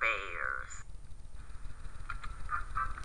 Bears.